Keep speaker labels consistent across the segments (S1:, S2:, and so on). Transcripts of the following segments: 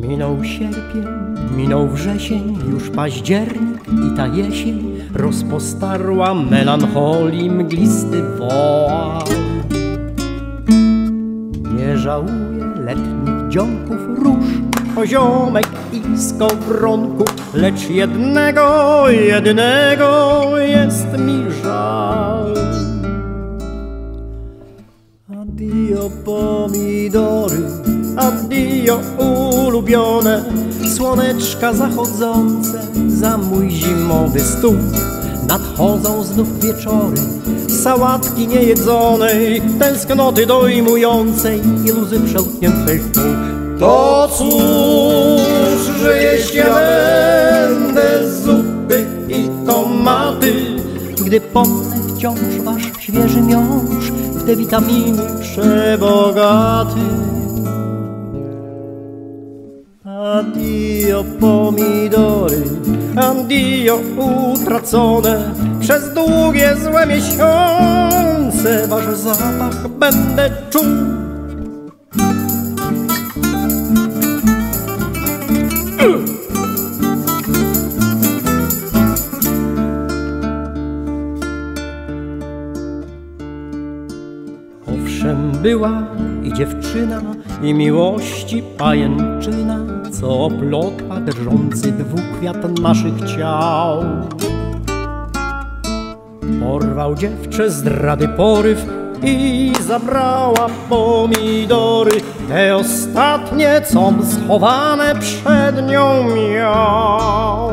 S1: Minął sierpień, minął wrzesień, już październik i ta jesień rozpostarła melancholii mglisty woła. Nie żałuję letnich dzionków róż, poziomek i skowronków, lecz jednego, jedynego jest mi żal. Addio pomidory, addio ulubione, słoneczka zachodzące za mój zimowy stół. Nadchodzą znów wieczory, sałatki niejedzonej, tęsknoty dojmującej i przełkniętej w pół. To cóż, że jeść ja będę zupy i tomaty, gdy pomnę wciąż wasz świeży miąższ w te witaminy przebogaty. Addio pomidory, addio utracone. Przez długie złe miesiące Wasz zapach będę czuł. Owszem była i dziewczyna i miłości pajęczyna, co oplotła drżący dwukwiat naszych ciał. Porwał dziewczę zdrady poryw i zabrała pomidory, te ostatnie, co schowane przed nią miał.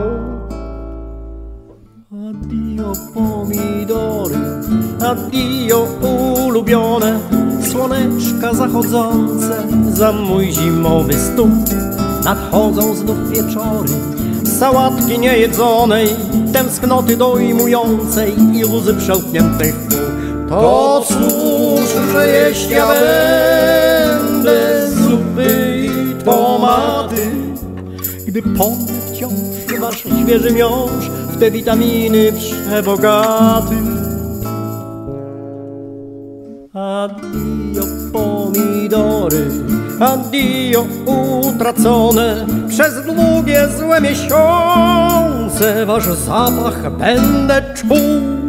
S1: Addio pomidory, addio ulubione, słoneczka zachodzące za mój zimowy stół. Nadchodzą znów wieczory, sałatki niejedzonej, tęsknoty dojmującej i łzy pół. To cóż, że jeść ja będę zupy i tomaty, gdy pomnę wciąż wasz świeży miąższ w te witaminy przebogaty. Addio pomidory, addio utracone Przez długie złe miesiące wasz zapach będę czuł